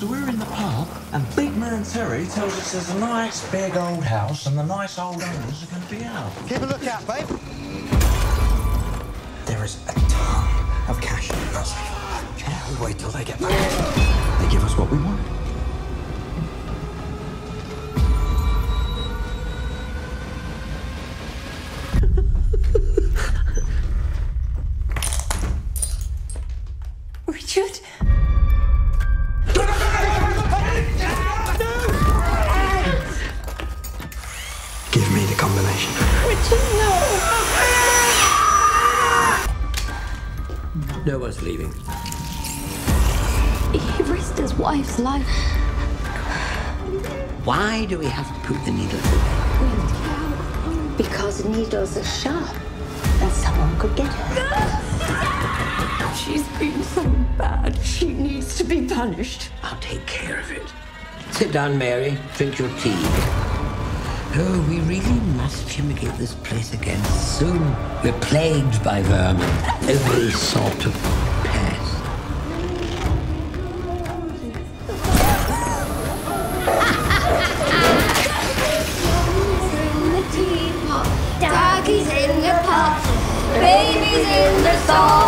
So we're in the pub, and Big Man Terry tells us there's a nice big old house, and the nice old owners are going to be out. Keep a lookout, babe. There is a ton of cash in the safe. Yeah, we wait till they get back. They give us what we want. Richard? Richard, no! No one's leaving. He risked his wife's life. Why do we have to put the needle in? Because needles are sharp and someone could get her. She's been so bad. She needs to be punished. I'll take care of it. Sit down, Mary. Drink your tea. Oh, we really must fumigate this place again soon. We're plagued by vermin. Every sort of pest. doggies in the pot, babies in the stall.